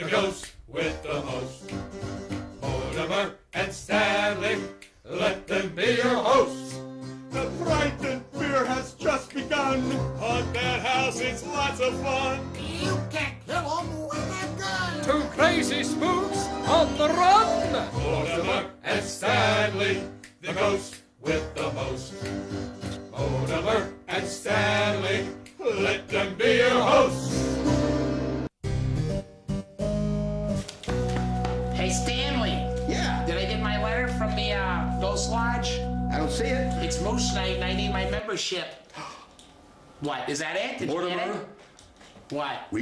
the ghost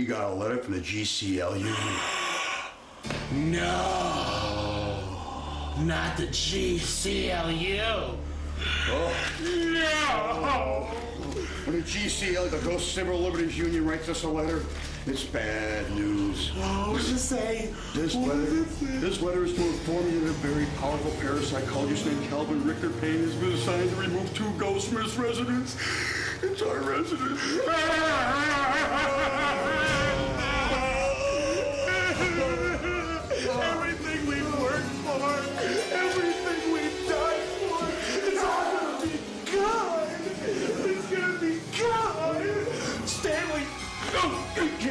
got a letter from the GCLU. No. Not the GCLU. Oh. No. When the GCL, the Ghost Civil Liberties Union, writes us a letter, it's bad news. Oh, what does it say? This What letter, does it say? this letter is to inform you that a very powerful parapsychologist named Calvin Richter Payne has been assigned to remove two ghosts from his residence. It's our residence.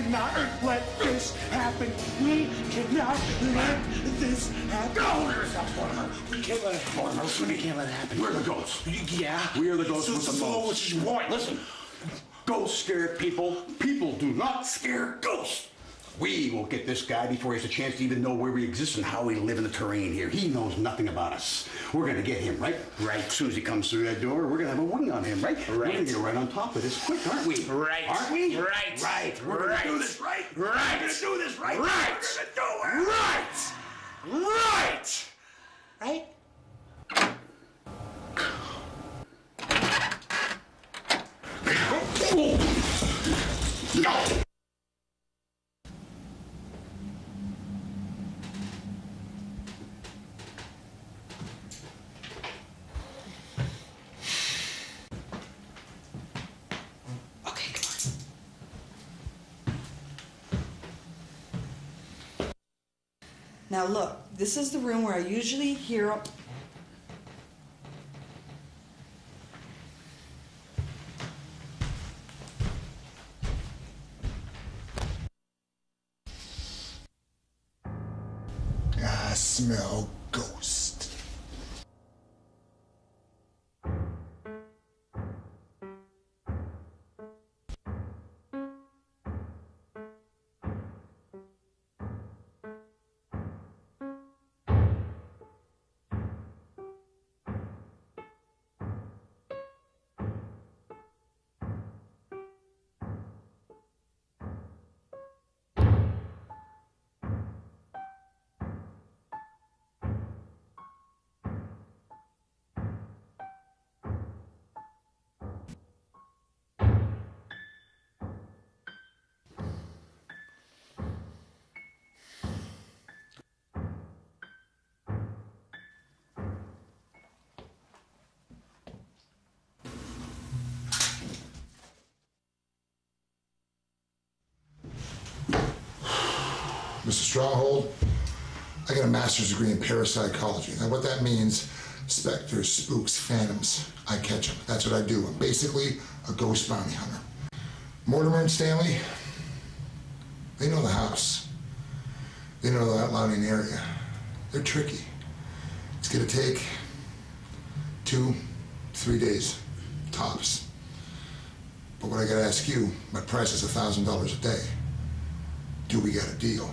cannot let this happen. We cannot let this happen. Go yourself, Mortimer. We can't let it happen. We can't let it happen. We're the ghosts. Yeah. We are the ghosts So- with the so most. what you want? Listen, ghosts scare people. People do not scare ghosts. We will get this guy before he has a chance to even know where we exist and how we live in the terrain here. He knows nothing about us. We're gonna get him, right? Right. As soon as he comes through that door, we're gonna have a wing on him, right? Right. We're gonna get right on top of this quick, aren't we? Right. Aren't we? Right. Right. We're Right. gonna do this, right? Right. We're gonna do this, right? Right. We're gonna do it. Right. Right? Right? Okay, Now look, this is the room where I usually hear. Mr. Stronghold, I got a master's degree in parapsychology. Now, what that means, specters, spooks, phantoms, I catch them. That's what I do. I'm basically a ghost bounty hunter. Mortimer and Stanley, they know the house. They know the outlying area. They're tricky. It's gonna take two, three days, tops. But what I gotta ask you, my price is a thousand dollars a day. Do we got a deal?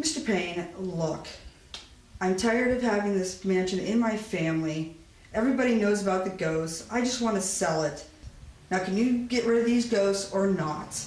Mr. Payne, look, I'm tired of having this mansion in my family. Everybody knows about the ghosts. I just want to sell it. Now, can you get rid of these ghosts or not?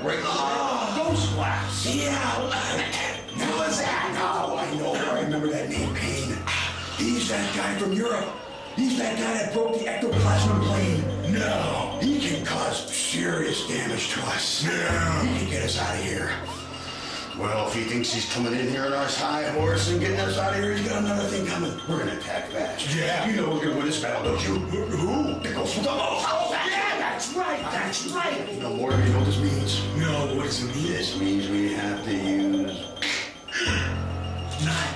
He went right in that ghost glass. Yeah. Who was that? Oh, I know. I remember that name, Payne. He's that guy from Europe. He's that guy that broke the ectoplasm plane. No. He can cause serious damage to us. Yeah. He can get us out of here. Well, if he thinks he's coming in here on our high horse and getting us out of here, he's got another thing coming. We're gonna attack fast. Yeah. You know we're gonna win this battle, don't you? Who? The ghost the most. Yeah, that's right. That's right. No more of you know what this means. No, what does it mean? This means we have to use. Not.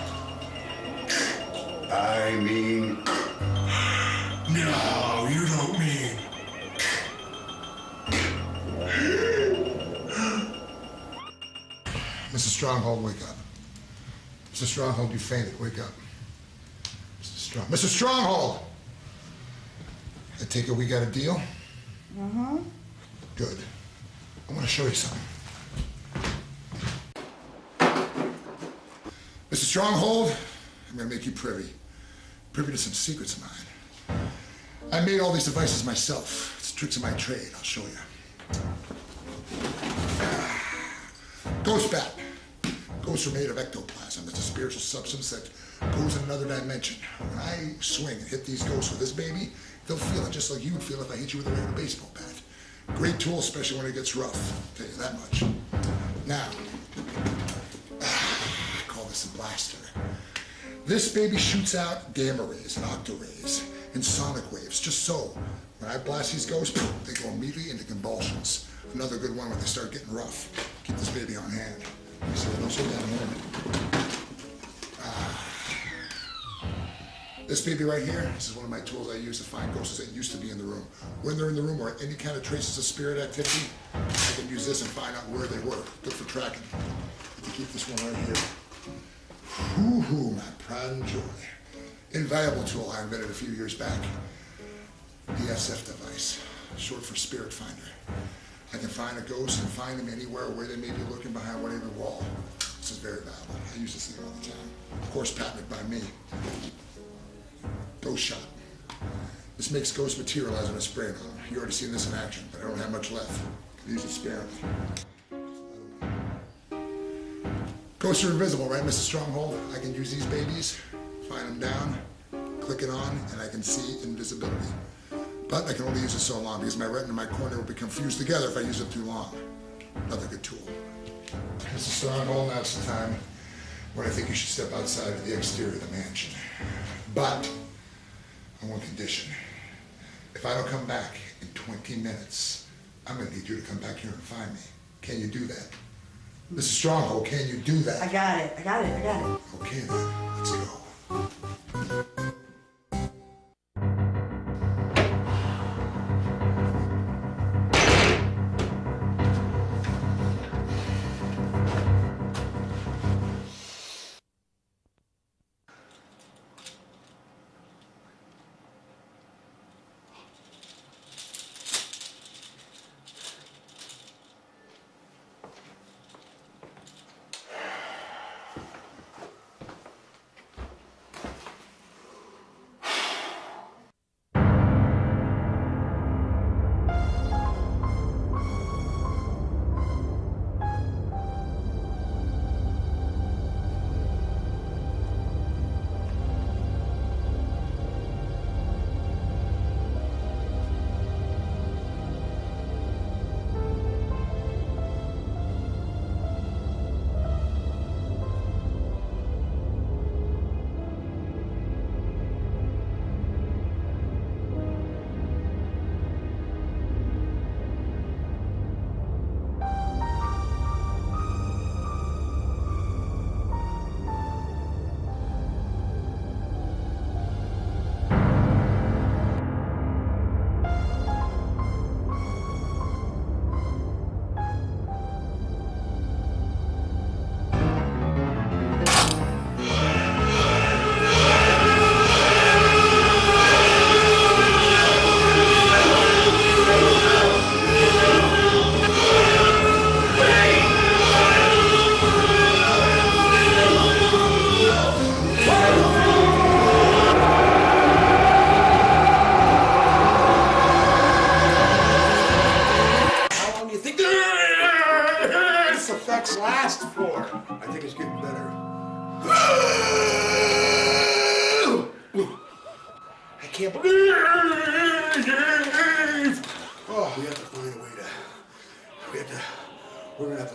I mean. No, you don't mean. Mrs. Stronghold, wake up. Mr. Stronghold, you fainted. Wake up. Mr. Strong. Mr. Stronghold! I take it we got a deal? Uh-huh. Good. I want to show you something. Mr. Stronghold, I'm going to make you privy. Privy to some secrets of mine. I made all these devices myself. It's tricks of my trade. I'll show you. Ghost bat. Ghosts are made of ectoplasm. It's a spiritual substance that goes in another dimension. When I swing and hit these ghosts with this baby, they'll feel it just like you would feel if I hit you with a regular baseball bat. Great tool, especially when it gets rough. I'll tell you that much. Now, ah, I call this a blaster. This baby shoots out gamma rays and octa rays and sonic waves, just so. When I blast these ghosts, they go immediately into convulsions. Another good one when they start getting rough. Keep this baby on hand. See, don't slow down here. This baby right here, this is one of my tools I use to find ghosts that used to be in the room. When they're in the room or any kind of traces of spirit activity, I can use this and find out where they were. Good for tracking. To keep this one right here. Hoo-hoo, my pride and joy. Invaluable tool I invented a few years back. DSF device, short for Spirit Finder. I can find a ghost and find them anywhere where they may be looking behind whatever wall. This is very valuable. I use this thing all the time. Of course, patented by me. Ghost shot. This makes ghosts materialize when a spray. You already seen this in action, but I don't have much left. Can use it sparingly. Ghosts are invisible, right, Mrs. Stronghold? I can use these babies, find them down, click it on, and I can see invisibility. But I can only use it so long because my retina and my cornea will become fused together if I use it too long. Another good tool. Mrs. Stronghold, now it's the time when I think you should step outside of the exterior of the mansion. But on one condition. If I don't come back in 20 minutes, I'm gonna need you to come back here and find me. Can you do that? Mrs. Stronghold, can you do that? I got it. I got it. I got it. Okay then, let's go.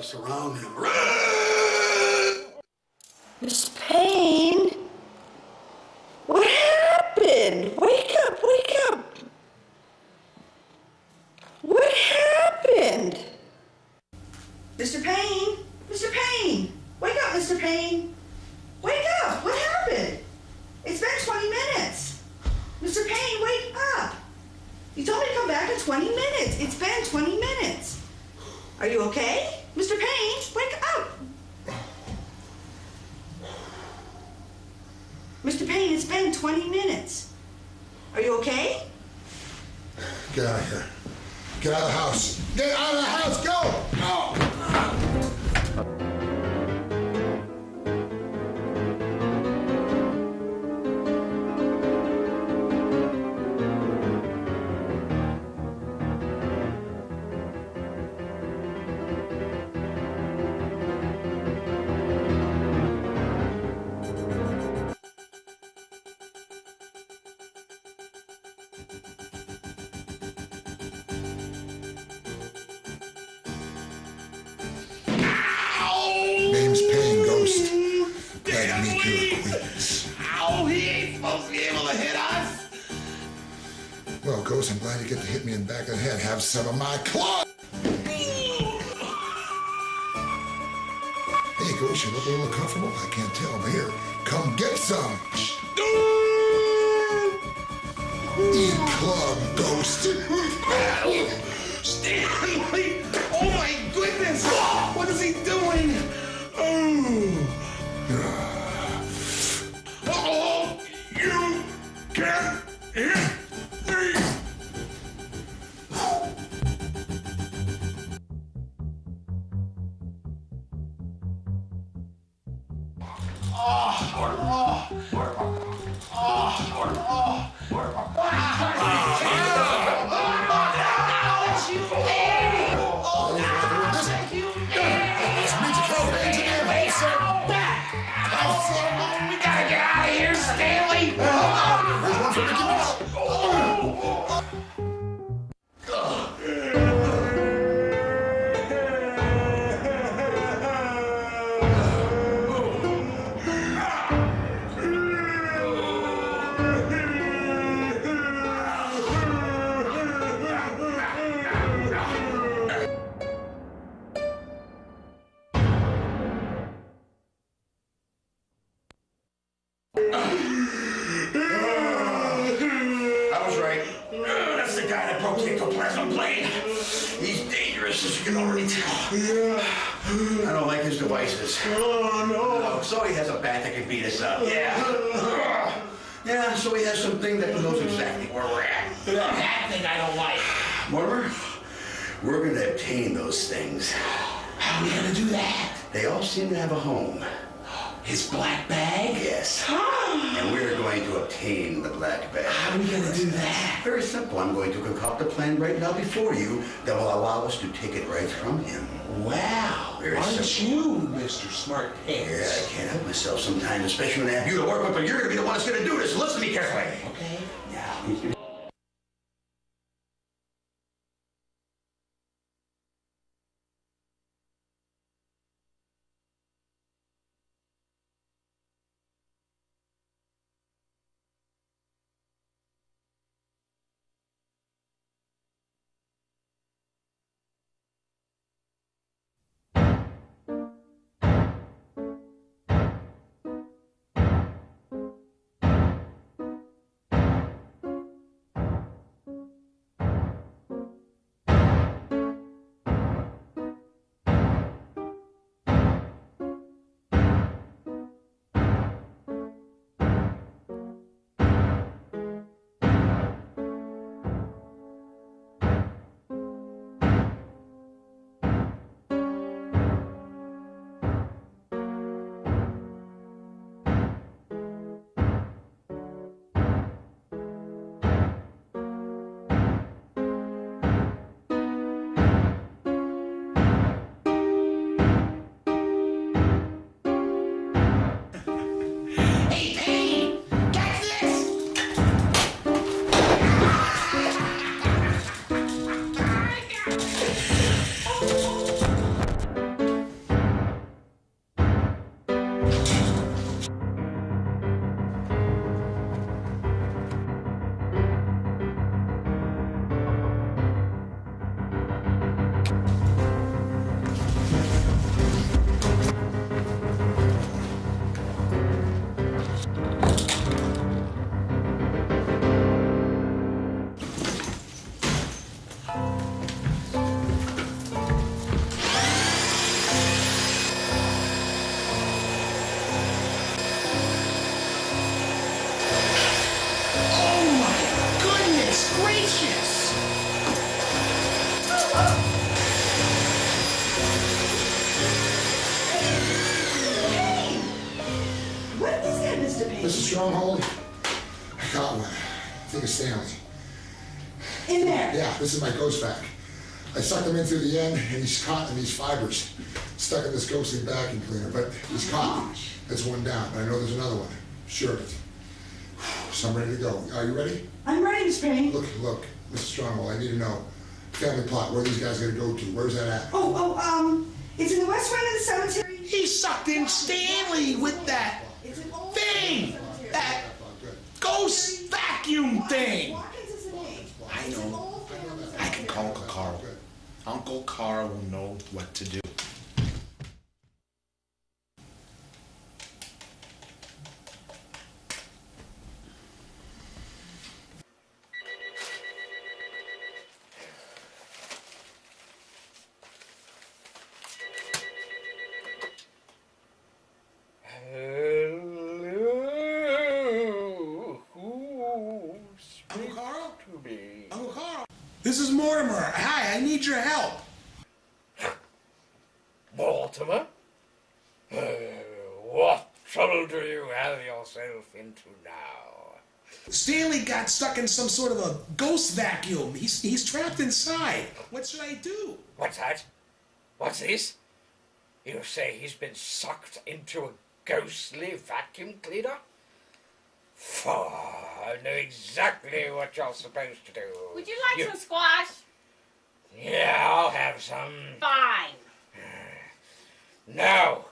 Surround him. Miss Payne? What happened? Wake up, wake up. What happened? Mr. Payne? Mr. Payne? Wake up, Mr. Payne. Wake up. What happened? It's been 20 minutes. Mr. Payne, wake up. You told me to come back in 20 minutes. It's been 20 minutes. Are you okay? Mr. Payne, wake up. Mr. Payne, it's been 20 minutes. Are you okay? Get out of here. Get out of the house. Get out of the house. Go. Name's he ain't supposed to be able to hit us. Well, Ghost, I'm glad you get to hit me in the back of the head. Have some of my claws. Hey, Ghost, you look a little uncomfortable. I can't tell, but here, come get some. Eat club, Ghost. Stanley! Oh my goodness! What is he doing? Oh, devices. Oh, no. Oh, so he has a bat that can beat us up. Yeah. Yeah, so he has something that knows exactly where we're at. That thing I don't like. Mortimer, we're gonna obtain those things. How are we gonna do that? They all seem to have a home. His black bag? Yes. And we're going to obtain the black bag. How are we gonna do that? Very simple. I'm going to concoct a plan right now before you that will allow us to take it right from him. Wow. Very Aren't simple. you, Mr. Smart Pants? Yeah, I can't help myself sometimes, especially when I have you to work with, but you're gonna be the one that's gonna do this. Listen to me carefully. Okay. Now, this is my ghost vac. I sucked him in through the end, and he's caught in these fibers, stuck in this ghostly vacuum cleaner. But he's caught. That's one down. But I know there's another one. Sure of it. So I'm ready to go. Are you ready? I'm ready, Mr. Payne. Look, look, Mr. Stronghold. I need to know family plot. Where are these guys gonna go to? Where's that at? Oh, oh, um, it's in the west wing of the cemetery. He sucked in Stanley with that It's an old thing, that ghost vacuum thing. Watkins is the name. I It's an know. old family I can call Uncle Carl. Good. Uncle Carl will know what to do. Hello. Who's Uncle Carl? to me? Uncle Carl. This is Mortimer. Hi, I need your help. Mortimer? Uh, what trouble do you have yourself into now? Stanley got stuck in some sort of a ghost vacuum. He's he's trapped inside. What should I do? What's that? What's this? You say he's been sucked into a ghostly vacuum cleaner? Phew, I know exactly what you're supposed to do. Would you like some squash? Yeah, I'll have some. Fine. No,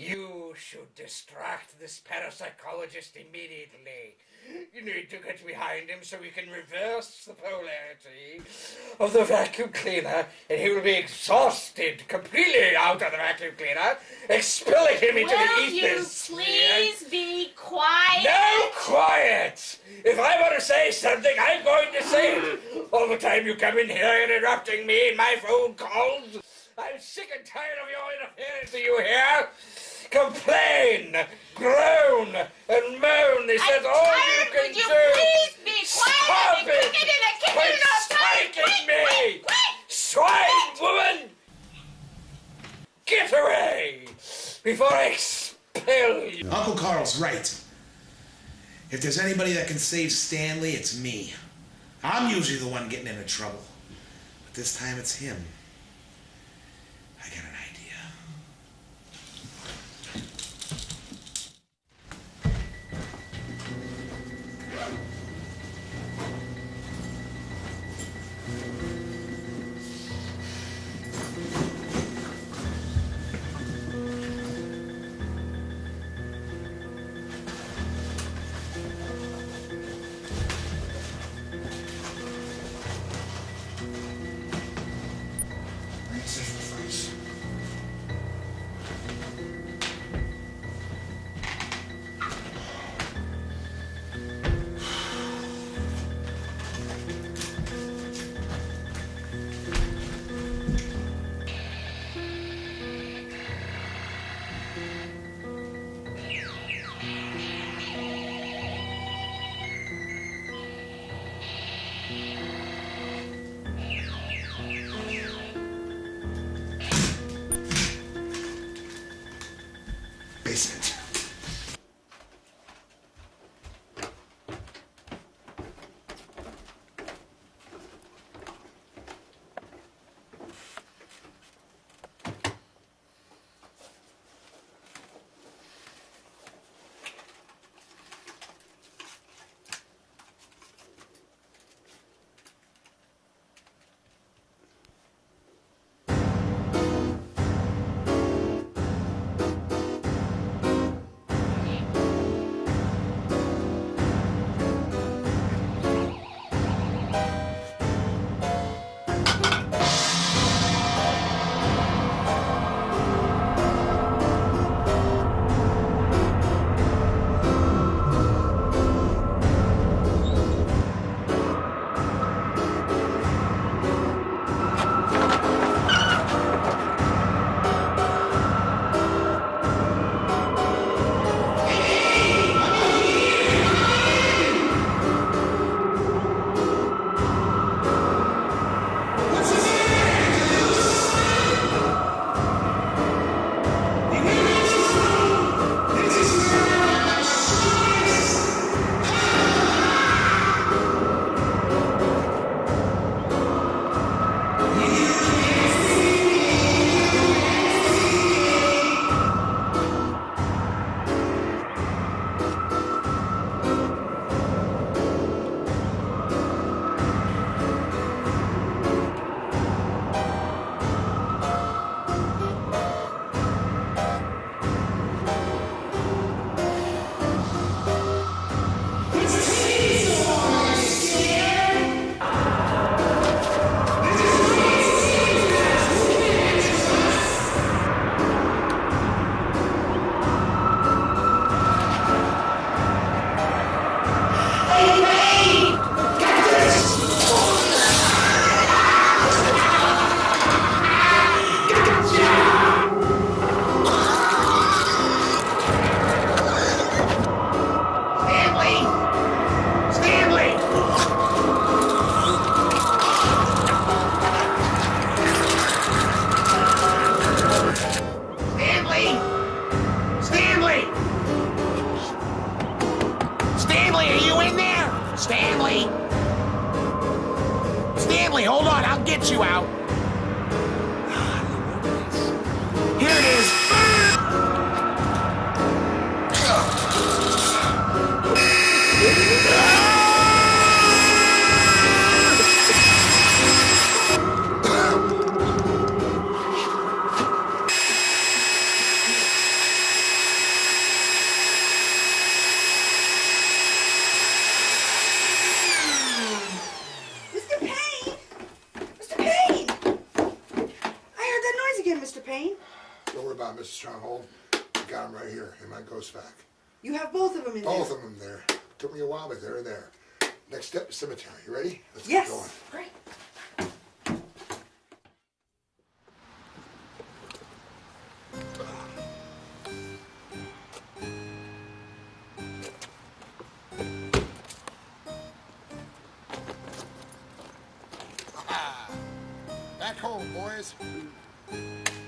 you should distract this parapsychologist immediately. You need to get behind him so we can reverse the polarity of the vacuum cleaner, and he will be exhausted completely out of the vacuum cleaner, expelling him into Will the you please be quiet? No quiet! If I want to say something, I'm going to say it. All the time you come in here interrupting me in my phone calls. I'm sick and tired of your interference. Do you hear? Complain, groan, and moan. This I'm is all you tired. can Would you do. please be quiet Stop and it! cook it in the kitchen Quit or striking me! quick, quick! Swine woman! Get away before I expel you. Uncle Carl's right. If there's anybody that can save Stanley, it's me. I'm usually the one getting into trouble. But this time it's him. Sacrifice. Back home, boys.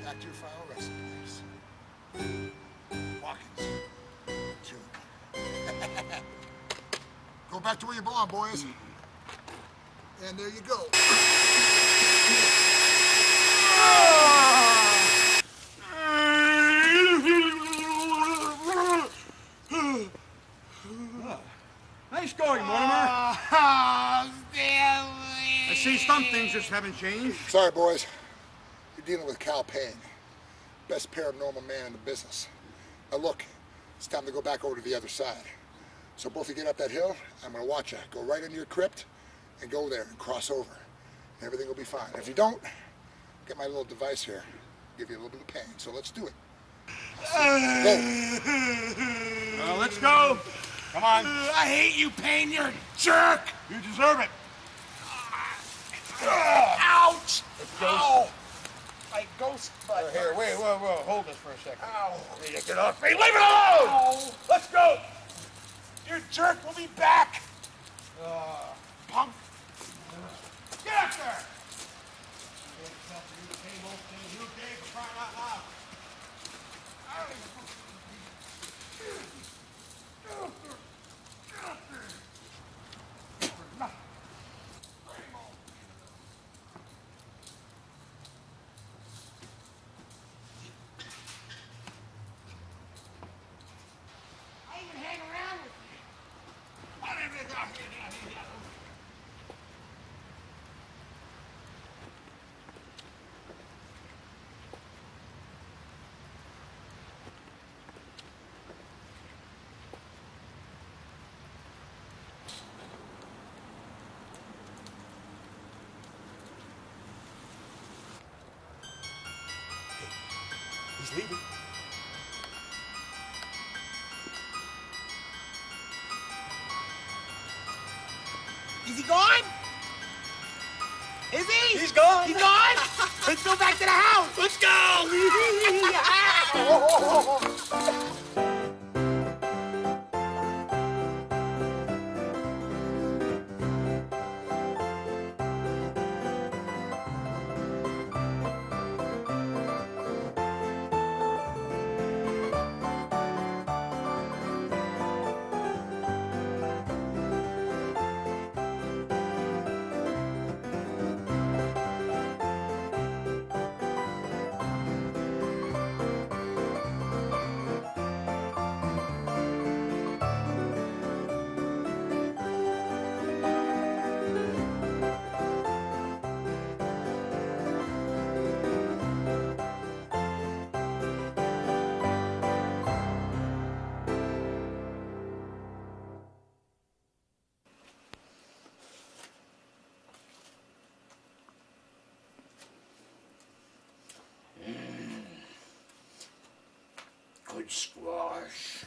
Back to your final resting place. Watkins. Go back to where you belong, boys. And there you go. Nice going, Mortimer. I see some things just haven't changed. Sorry, boys. You're dealing with Cal Payne. Best paranormal man in the business. Now look, it's time to go back over to the other side. So both of you get up that hill, I'm gonna watch you. Go right into your crypt and go there and cross over. And everything will be fine. If you don't, get my little device here. Give you a little bit of pain. So let's do it. Go. Uh, let's go. Come on. I hate you, Payne. You're a jerk. You deserve it. Ouch. Ow. My ghost butt. Here, wait, whoa, whoa. Hold this for a second. Ow. Get off me. Leave it alone. Let's go. Your jerk we'll be back. Uh, punk. Get up there. I even hang around with you. What is it out here, down here? Is he gone? Is he? He's gone. He's gone? Let's go back to the house. Let's go. squash.